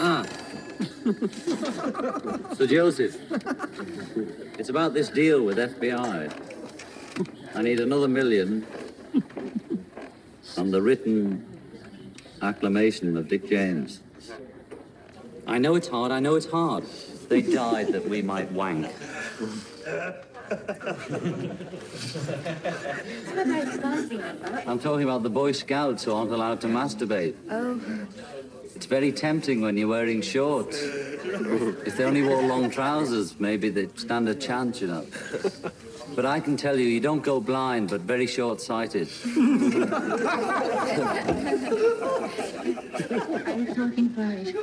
Ah. Sir Joseph, it's about this deal with FBI. I need another million on the written acclamation of Dick James. I know it's hard, I know it's hard. They died that we might wank. I'm talking about the Boy Scouts who aren't allowed to masturbate. Oh, It's very tempting when you're wearing shorts. if they only wore long trousers, maybe they'd stand a chance, you know. But I can tell you, you don't go blind, but very talking Irish?